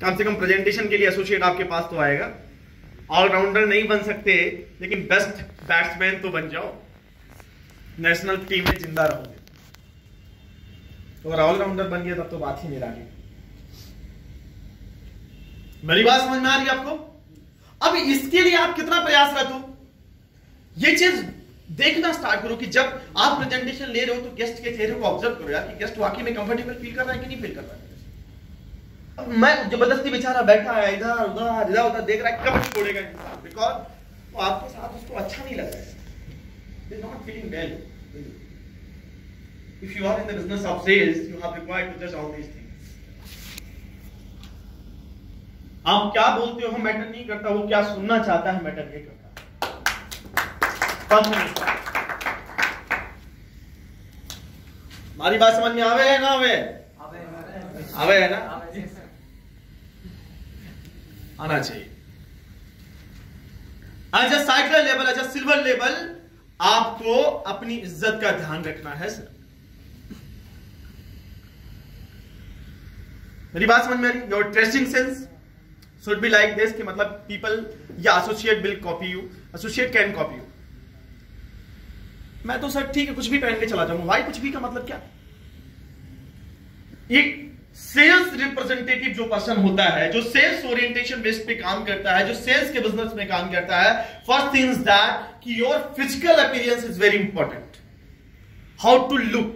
कम से कम प्रेजेंटेशन के लिए एसोसिएट आपके पास तो आएगा। ऑलराउंडर नहीं बन सकते, लेकिन बेस्ट बैट्समैन तो बन जाओ। नेशनल टीम में ज़िंदा रहोगे। तो अगर ऑलराउंडर बन गया तब तो बात ही नहीं रही मेरी बात समझ में आ रही है आपको? अब इसके लिए आप कितना प्रयासरत हो ये चीज़ देखना स्टार्ट करो कि जब आप प्रेजेंटेशन ले रहे हो तो गेस्ट के चेहरे को ऑब्ज़र्व करो यार कि गेस्ट वाकई में कंफर्टेबल फील कर रहा है कि नहीं फील कर रहा है। मैं ज़बरदस्ती बेचारा बैठा है इधर उधर इधर उधर देख रहा है कब छोड़ेगा इंसान? बिकॉज़ वो आपके साथ उसको अच्छा नहीं लग रहा है। They not feeling well if you are in the business of sales you have required to judge all these things. आप क्या बोलते हो? मैटर नहीं करता वो क्या सुनना चाहता है मैटर नहीं करता। हमारी बात समझ में आवे है ना आवे? आवे है ना? आना चाहिए। As a cycle level as a silver level आपको अपनी इज़्ज़त का ध्यान रखना है सर मेरी बात समझ में आ रही? Your dressing sense should be like this कि मतलब पीपल या associate will copy you associate can copy you मैं तो सर ठीक है, कुछ भी पहन के चला जाऊँगा। भाई कुछ भी का मतलब क्या? एक सेल्स रिप्रेजेंटेटिव जो पर्सन होता है, जो सेल्स ओरिएंटेशन बेस्ड पे काम करता है, जो सेल्स के बिज़नेस में काम करता है फ़र्स्ट थिंग्स दैट कि your physical appearance is very important how to look